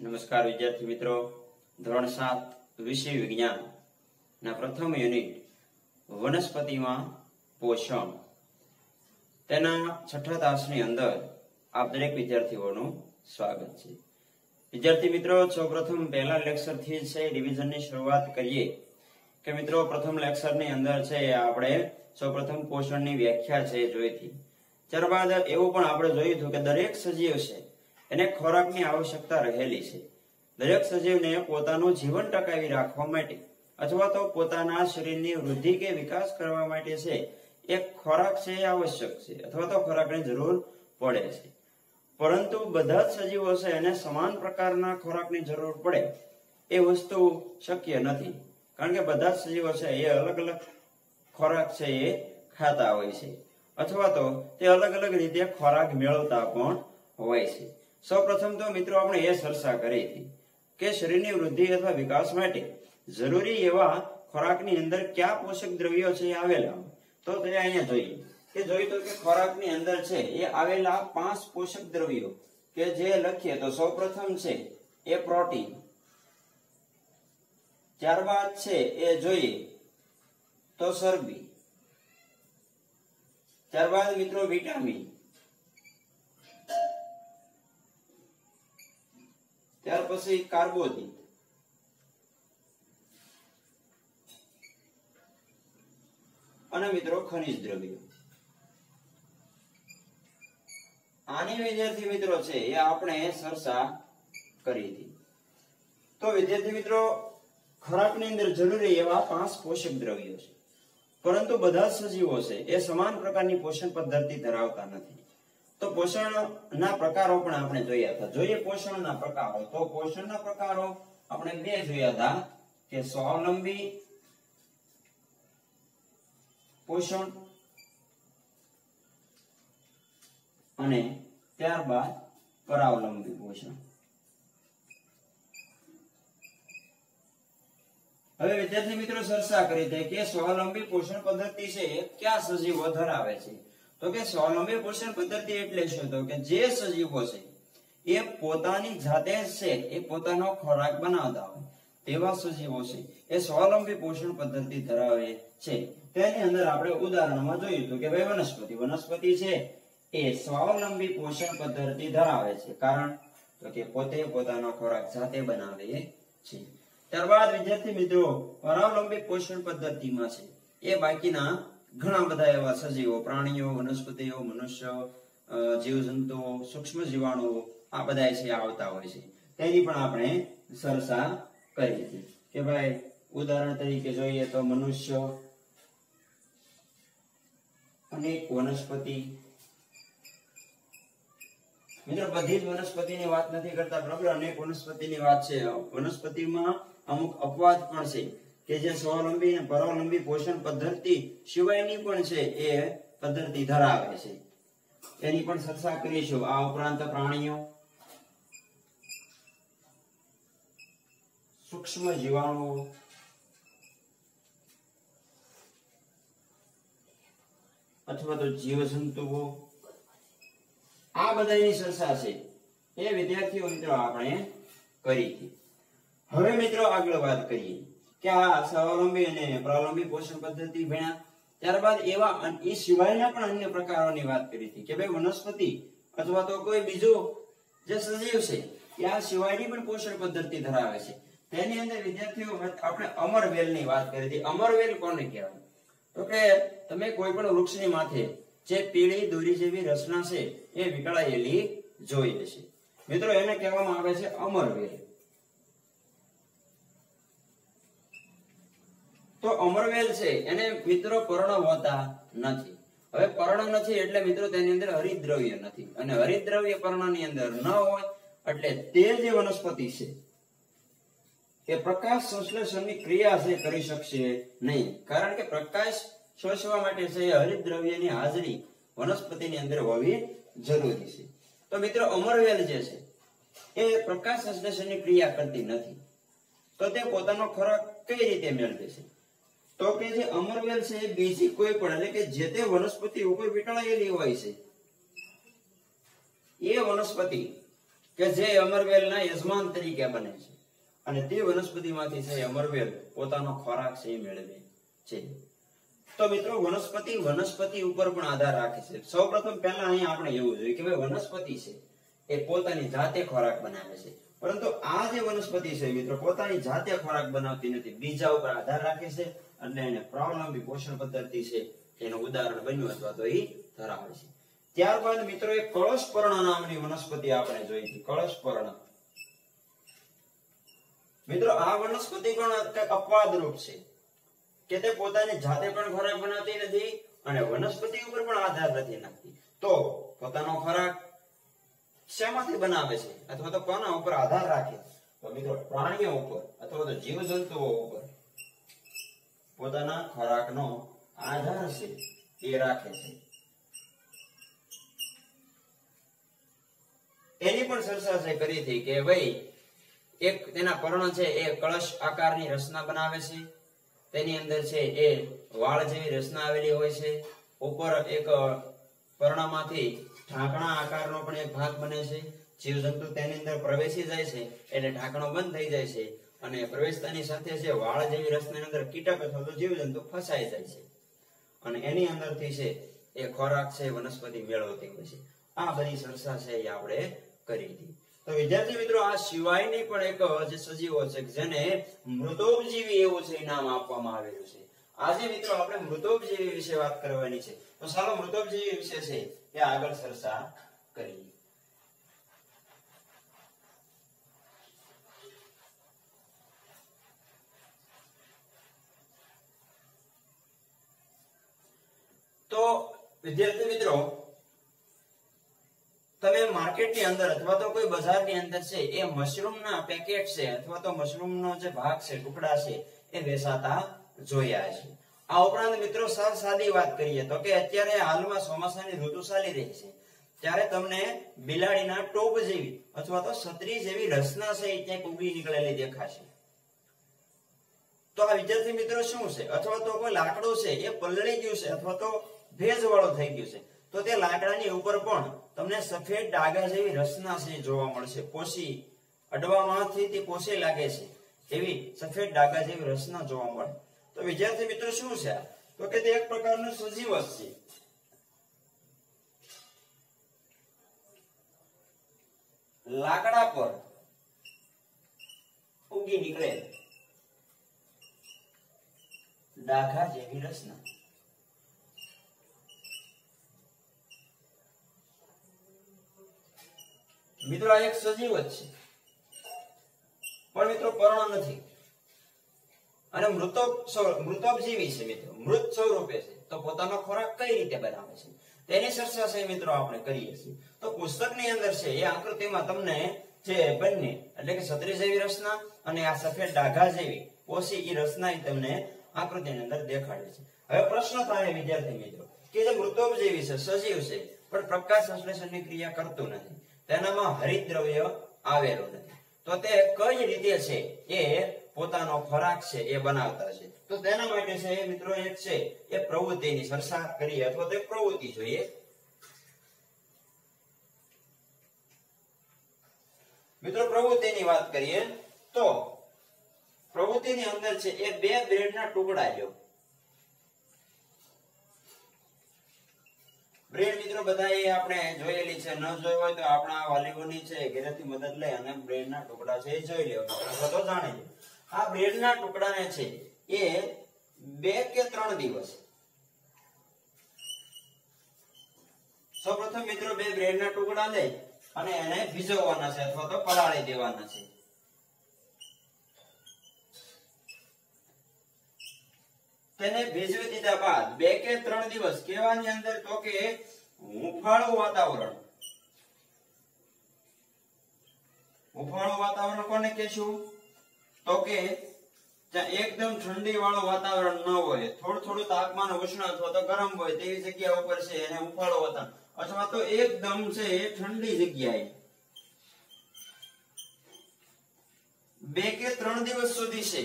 નમસ્કાર વિદ્યાર્થી મિત્રો. ધોરણ સાત, વિષય વિજ્ઞાન. પ્રથમ યુનિટ, વનસ્પતિમાં પોષણ. તેના છઠ્ઠા તાસની અંદર આપ દરેક વિદ્યાર્થીઓનું સ્વાગત છે. વિદ્યાર્થી મિત્રો, સૌપ્રથમ પહેલા લેક્ચરથી છે રિવિઝનની શરૂઆત કરીએ. કે મિત્રો, પ્રથમ લેક્ચરની અંદર છે, આપણે સૌપ્રથમ પોષણની વ્યાખ્યા છે એ જોઈ ત્યારબાદ એવું પણ આપણે જોયું હતું કે દરેક સજીવ છે એને ખોરાકની આવશ્યકતા રહેલી છે. દરેક સજીવને પોતાનું જીવન ટકાવી રાખવા માટે અથવા તો પોતાના શરીરની વૃદ્ધિ કે વિકાસ કરવા માટે છે, એક ખોરાક છે એ આવશ્યક છે અથવા તો ખોરાકની જરૂર પડે છે. પરંતુ બધા જ સજીવો છે એને સમાન પ્રકારના ખોરાકની જરૂર પડે એ વસ્તુ શક્ય નથી. કારણ કે બધા જ સજીવો છે એ અલગ અલગ ખોરાક છે એ ખાતા હોય છે. અથવા તો તે અલગ અલગ રીતે ખોરાક મેળવતા પણ હોય છે. સૌપ્રથમ તો મિત્રો આપણે એ ચર્ચા કરી હતી કે શરીરની વૃદ્ધિ અથવા વિકાસ માટે જરૂરી એવા ખોરાકની અંદર કયા પોષક દ્રવ્યો છે એ આવેલા તો તે અહીંયા જોઈએ. કે જોયું તો કે ખોરાકની અંદર છે એ આવેલા પાંચ પોષક દ્રવ્યો કે જે લખીએ તો સૌપ્રથમ છે એ પ્રોટીન. ત્યારબાદ છે એ જોઈએ તો ચરબી ત્યારબાદ મિત્રો વિટામિન. ત્યાર પછી કાર્બોદિત. અને મિત્રો ખનિજ દ્રવ્યો. આની વિદ્યાર્થી મિત્રો છે એ આપણે ચર્ચા કરી હતી. તો વિદ્યાર્થી મિત્રો, ખોરાકની અંદર જરૂરી એવા પાંચ પોષક દ્રવ્યો છે. પરંતુ બધા સજીવો છે એ સમાન પ્રકારની પોષણ પદ્ધતિ ધરાવતા નથી. તો પોષણના પ્રકારો પણ આપણે જોયા હતા. જોઈએ પોષણના પ્રકારો. તો પોષણના પ્રકારો આપણે બે જોયા હતા કે સ્વાવલંબી પોષણ અને ત્યારબાદ પરાવલંબી પોષણ. હવે વિદ્યાર્થી મિત્રો ચર્ચા કરી દે કે સ્વાવલંબી પોષણ પદ્ધતિ છે એ કયા સજીવો ધરાવે છે? તો કે સ્વાવલંબી પદ્ધતિ એટલે શું? તો કે જે સજીવો છે, એ પોતાની જાતે છે, એ પોતાનો ખોરાક બનાવતા હોય તેવા સજીવો છે. એ સ્વાવલંબી પોષણ પદ્ધતિ ધરાવે છે. તેની અંદર આપણે ઉદાહરણમાં જોયું હતું કે ભાઈ વનસ્પતિ. વનસ્પતિ છે, એ સ્વાવલંબી પોષણ પદ્ધતિ ધરાવે છે. કારણ તો કે પોતે પોતાનો ખોરાક જાતે બનાવે છે. ત્યારબાદ વિદ્યાર્થી મિત્રો, પરાવલંબી પોષણ પદ્ધતિમાં છે. એ બાકીના ઘણા બધા એવા સજીવો, પ્રાણીઓ, વનસ્પતિઓ, મનુષ્ય જીવજંતુઓ સૂક્ષ્મ જીવાણુઓ આ બધા છે, આવતા હોય છે. તેની પણ આપણે સરસા કરી હતી. કે ભાઈ, ઉદાહરણ તરીકે જોઈએ તો મનુષ્ય અનેક વનસ્પતિ મિત્રો, બધી જ વનસ્પતિની વાત નથી કરતા બરાબર અનેક વનસ્પતિની વાત છે. વનસ્પતિમાં અમુક અપવાદ પણ છે. કે જે સ્વાવલંબી અને પરાવલંબી પોષણ પદ્ધતિ સિવાયની પણ છે, એ પદ્ધતિ ધરાવે છે. એની પણ ચર્ચા કરીશું. આ ઉપરાંત પ્રાણીઓ, સૂક્ષ્મ જીવાણુઓ, અથવા તો જીવજંતુઓ, આ બધાની ચર્ચા છે. એ વિદ્યાર્થીઓ મિત્રો આપણે કરી હતી હવે મિત્રો આગળ વાત કરીએ. કે આ સ્વાવલંબી અને પ્રાવલંબી પોષણ પદ્ધતિ ભણ્યા. ત્યારબાદ એવા એ સિવાયના પણ અન્ય પ્રકારોની વાત કરી હતી કે ભાઈ વનસ્પતિ અથવા તો કોઈ બીજો જે સજીવ છે, એ આ સિવાયની પણ પોષણ પદ્ધતિ ધરાવે છે. તેની અંદર વિદ્યાર્થીઓ આપણે અમરવેલની વાત કરી હતી. અમરવેલ કોને કહેવાય? તો કે તમે કોઈ પણ વૃક્ષની માથે જે પીળી, દોરી જેવી રચના છે, એ વિકળાયેલી જોઈએ છે મિત્રો, એને કહેવામાં આવે છે અમરવેલ. તો અમરવેલ છે. એને મિત્રો પર્ણ હોતા નથી. હવે પર્ણ નથી એટલે મિત્રો તેની અંદર હરિદ્રવ્ય નથી. અને હરિદ્રવ્ય પર્ણની અંદર ન હોય એટલે તે જે વનસ્પતિ છે, એ પ્રકાશ સંશ્લેષણની ક્રિયા છે, કરી શકશે નહીં. કારણ કે પ્રકાશ શોષવા માટે છે હરિદ્રવ્યની હાજરી વનસ્પતિની અંદર હોવી જરૂરી છે. તો મિત્રો, અમરવેલ જે છે, એ પ્રકાશ સંશ્લેષણની ક્રિયા કરતી નથી. તો તે પોતાનો ખોરાક કઈ રીતે મેળવે છે? તો કે જે અમરવેલ છે બીજી કોઈ પણ, એટલે કે જે તે વનસ્પતિ ઉપર વીંટળાયેલી હોય છે. એ વનસ્પતિ કે જે અમરવેલના યજમાન તરીકે બને છે. અને તે વનસ્પતિમાંથી છે અમરવેલ પોતાનો ખોરાક છે એ મેળવે છે. તો મિત્રો, વનસ્પતિ વનસ્પતિ ઉપર પણ આધાર રાખે છે. સૌપ્રથમ પહેલા અહીંયા આપણે એવું જોઈએ કે ભાઈ વનસ્પતિ છે, એ પોતાની જાતે ખોરાક બનાવે છે. પરંતુ આ જે વનસ્પતિ છે, મિત્રો, પોતાની જાતે ખોરાક બનાવતી નથી. બીજા ઉપર આધાર રાખે છે. એટલે એને પ્રાવલંબી પોષણ પદ્ધતિ છે, એનું ઉદાહરણ બન્યું અથવા તો એ ધરાવે છે. ત્યારબાદ મિત્રો, એ કળશપર્ણ નામની વનસ્પતિ આપણે જોઈ હતી કળશપર્ણ. મિત્રો, આ વનસ્પતિ પણ અપવાદરૂપ છે કે તે પોતાની જાતે પણ ખોરાક બનાવતી નથી અને વનસ્પતિ ઉપર પણ આધાર નથી નાખતી તો પોતાનો ખોરાક શેમાંથી બનાવે છે? અથવા તો કોના ઉપર આધાર રાખે? તો મિત્રો, પ્રાણીઓ ઉપર અથવા તો જીવજંતુઓ ઉપર. પોતાના ખોરાકનો આધાર છે, એ રાખે છે. એની પણ ચર્ચા કરી હતી કે ભાઈ, એક તેના પર્ણ છે, એ કળશ આકારની રચના બનાવે છે. તેની અંદર છે, એ વાળ જેવી રચના આવેલી હોય છે. ઉપર એક પર્ણમાંથી ઢાંકણા આકારનો પણ એક ભાગ બને છે. જીવજંતુ તેની અંદર પ્રવેશી જાય છે, એટલે ઢાંકણો બંધ થઈ જાય છે. અને પ્રવેશતાની સાથે છે વાળ જેવી રસની અંદર કીટક અથવા તો જીવજંતુ ફસાઈ જાય છે. અને એની અંદરથી છે એ ખોરાક છે વનસ્પતિ મેળવતી હોય છે. આ બધી સંસ્થા છે એ આપણે કરી હતી. તો વિદ્યાર્થી મિત્રો, આ સિવાયની પણ એક જે સજીવો છે જેને મૃતોપજીવી એવું છે નામ આપવામાં આવેલું છે. આજે મિત્રો આપણે મૃતોપજીવી વિશે વાત કરવાની છે. તો સારો મૃતોપજીવી વિશે છે એ આગળ ચર્ચા કરીએ તો વિદ્યાર્થી મિત્રો, તમે માર્કેટની અંદર અથવા તો કોઈ બજારની અંદર છે, એ મશરૂમના પેકેટ છે અથવા તો મશરૂમનો જે ભાગ છે, ટુકડા છે, એ વેચાતા જોયા છે. આ ઉપરાંત મિત્રો સર સાદી વાત કરીએ તો કે અત્યારે હાલમાં ચોમાસાની ઋતુ ચાલી રહી છે. ત્યારે તમને બિલાડીના ટોપ જેવી અથવા તો છત્રી જેવી રચના છે ક્યાંક ઉગી નીકળેલી દેખાશે. તો આ વિદ્યાર્થી મિત્રો શું છે? અથવા તો કોઈ લાકડું છે, એ પલળી ગયું છે અથવા તો ભેજ વાળો થઈ ગયો છે. તો તે લાકડાની ઉપર પણ તમને સફેદ ડાઘા જેવી રચના છે જોવા મળશે. પોસી અડવામાંથી તે પોસી લાગે છે. એવી સફેદ ડાઘા જેવી રચના જોવા મળે. તો વિદ્યાર્થી મિત્રો, શું છે? તો કે તે એક પ્રકારનું સજીવ છે. લાકડા પર ઉગી નીકળે ડાઘા જેવી રચના મિત્રો, આ એક સજીવ જ છે. પણ મિત્રો, પર્ણ નથી. અને મૃતક મૃતોપજીવી છે મિત્રો. મૃત સ્વરૂપે છે. તો પોતાનો ખોરાક કઈ રીતે બનાવે છે? તેની ચર્ચા છે મિત્રો, આપણે કરીએ છીએ. તો પુસ્તકની અંદર છે, એ આકૃતિમાં તમને જે બંને, એટલે કે છત્રી જેવી રચના અને આ સફેદ ડાઘા જેવી ઓછી એ રચના તમને આકૃતિની અંદર દેખાડે છે. હવે પ્રશ્ન થાય વિદ્યાર્થી મિત્રો, કે જે મૃતોપજીવી છે, સજીવ છે, પણ પ્રકાશ સંશ્લેષણની ક્રિયા કરતું નથી. તેનામાં હરિદ્રવ્ય આવેલું નથી. તો તે કઈ રીતે છે? એ પોતાનો ખોરાક છે, એ બનાવતા છે. તો તેના માટે છે, મિત્રો, એક છે, એ પ્રવૃત્તિની ચર્ચા કરીએ અથવા તો પ્રવૃત્તિ જોઈએ. મિત્રો, પ્રવૃત્તિની વાત કરીએ તો પ્રવૃત્તિની અંદર છે, એ બે બ્રેડના ટુકડા લ્યો. બ્રેડ મિત્રો બધા એ આપણે જોયેલી છે, ન જોઈ હોય તો આપણા વાલીઓની છે ઘરેથી મદદ લઈ અને બ્રેડના ટુકડા છે એ જોઈ લેવા અથવા તો આ બ્રેડના ટુકડાને છે એ બે કે ત્રણ દિવસ? સૌપ્રથમ મિત્રો બે બ્રેડના ટુકડા લઈ અને એને ભીજવવાના છે અથવા તો પલાળી દેવાના છે. તેને ભેજવી દીધા બાદ બે કે ત્રણ દિવસ કેવાની અંદર તો કે હુંફાળું વાતાવરણ. હુંફાળું વાતાવરણ કોને કહેશું? તો કે જ્યાં એકદમ ઠંડી વાળું વાતાવરણ ન હોય, થોડું થોડું તાપમાન ઉષ્ણ અથવા તો ગરમ હોય તેવી જગ્યા ઉપર છે એને હુંફાળો વાતાવરણ. અથવા તો એકદમ છે ઠંડી જગ્યાએ. બે કે ત્રણ દિવસ સુધી છે.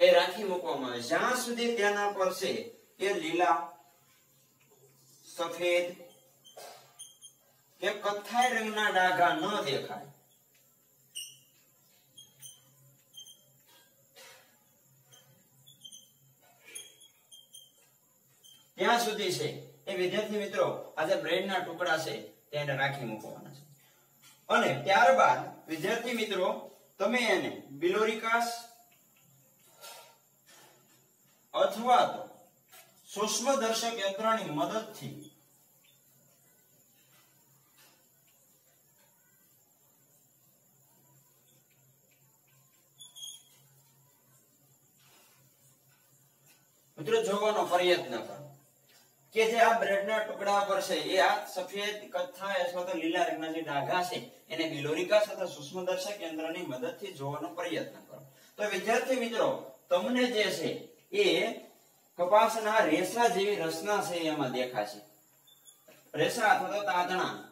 એ રાખી મૂકવામાં જ્યાં સુધી તેના પર છે એ લીલા, સફેદ કે કથ્થાઈ રંગના ડાઘા ન દેખાય. ત્યાં સુધી છે. એ વિદ્યાર્થી મિત્રો, આજે બ્રેડના ટુકડા છે તેને રાખી મૂકવાના છે. અને ત્યારબાદ વિદ્યાર્થી મિત્રો, તમે એને બિલોરિકાસ અથવા તો સૂક્ષ્મદર્શક યંત્રની મદદથી જોવાનો પ્રયત્ન કરો કે જે આ બ્રેડના ટુકડા પર છે, એ આ સફેદ કથ્થા અથવા તો લીલા રંગના જે ડાઘા છે, એને બિલોરિકાસ અથવા સૂક્ષ્મદર્શક યંત્રની મદદથી જોવાનો પ્રયત્ન કરો. તો વિદ્યાર્થી મિત્રો, તમને જે છે એ કપાસના રેસા જેવી રચના છે એમાં દેખાશે. રેસા અથવા તો તાતણા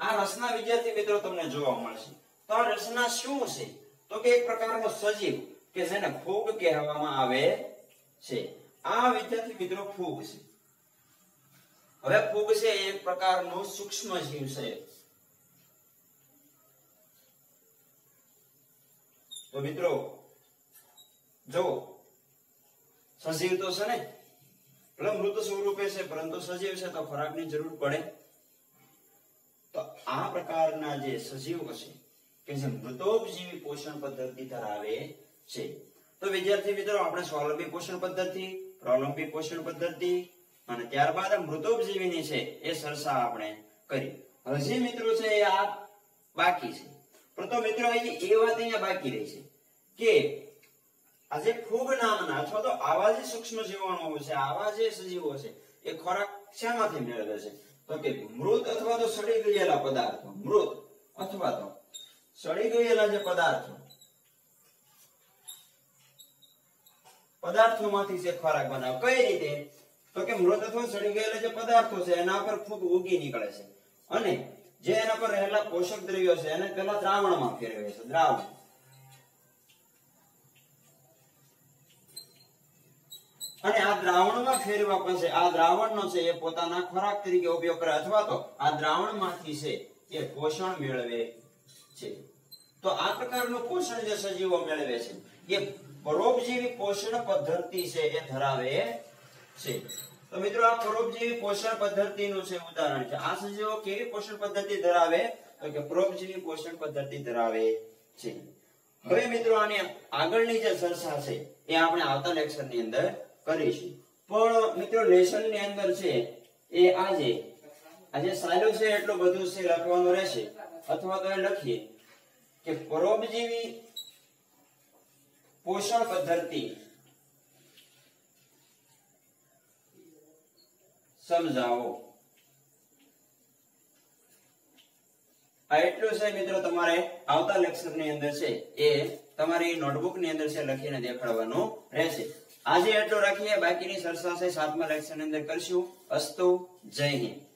આ રચના વિદ્યાર્થી મિત્રો તમને જોવા મળશે. તો આ રચના શું છે? તો કે એક પ્રકારનો સજીવ કે જેને ફૂગ કહેવામાં આવે છે. આ વિદ્યાર્થી મિત્રો ફૂગ છે. હવે ફૂગ છે એક પ્રકારનો સૂક્ષ્મ જીવ છે. તો મિત્રો, જો સજીવ તો છે ને, ભલે મૃત સ્વરૂપે છે, પરંતુ સજીવ છે તો ખોરાકની જરૂર પડે. તો આ પ્રકારના જે સજીવ હશે, કે જે મૃતોપજીવી પોષણ પદ્ધતિ ધરાવે છે. તો વિદ્યાર્થી મિત્રો, આપણે સ્વાવલંબી પોષણ પદ્ધતિ, પ્રલંબી પોષણ પદ્ધતિ, અને ત્યારબાદ મૃતોપજીવીની છે, એ સરસા આપણે કરી. હજી મિત્રો છે એ આ બાકી છે. પરંતુ મિત્રો એ વાત અહીંયા બાકી રહી છે કે આ જે ફૂગ નામના અથવા તો આવા જે સૂક્ષ્મ જીવાણુઓ છે, આવા જે સજીવો છે, એ ખોરાક શામાંથી મેળવે છે? તો કે મૃત અથવા તો સડી ગયેલા પદાર્થો, મૃત અથવા તો સડી ગયેલા જે પદાર્થો, પદાર્થોમાંથી જે ખોરાક બનાવે, કઈ રીતે? તો કે મૃત અથવા સડી ગયેલા જે પદાર્થો છે, એના પર ફૂગ ઉગી નીકળે છે. અને જે એના પર રહેલા પોષક દ્રવ્યો છે, એને પેલા દ્રાવણમાં ફેરવે છે, દ્રાવણ. અને આ દ્રાવણમાં ફેરવા પછી આ દ્રાવણનો છે એ પોતાના ખોરાક તરીકે ઉપયોગ કરે, અથવા તો આ દ્રાવણમાંથી છે એ પોષણ મેળવે છે. તો આ પ્રકારનું પોષણ જે સજીવો મેળવે છે, એ પરોપજીવી પોષણ પદ્ધતિ છે એ ધરાવે છે. તો મિત્રો, આ પરોપજીવી પોષણ પદ્ધતિનું છે ઉદાહરણ છે. આ સજીવો કેવી પોષણ પદ્ધતિ ધરાવે? તો કે પરોપજીવી પોષણ પદ્ધતિ ધરાવે છે. હવે મિત્રો, આની આગળની જે ચર્ચા છે, એ આપણે આવતા લેક્ચરની અંદર કરીશું. પણ મિત્રો લેસનની અંદર છે, એ આજે આજે સાયલો છે, એટલું બધું છે, લખવાનું રહેશે. અથવા તો એ લખીએ કે પરોપજીવી પોષણ પદ્ધતિ સમજાવો. આ એટલું છે મિત્રો તમારે આવતા લેક્ચરની અંદર છે, એ તમારી નોટબુકની અંદર છે લખીને દેખાડવાનું રહેશે. આજે એટલું રાખીએ, બાકીની ચર્ચા છે સાતમા લેક્ચરની અંદર કરશું. અસ્તુ, જય હિન્દ.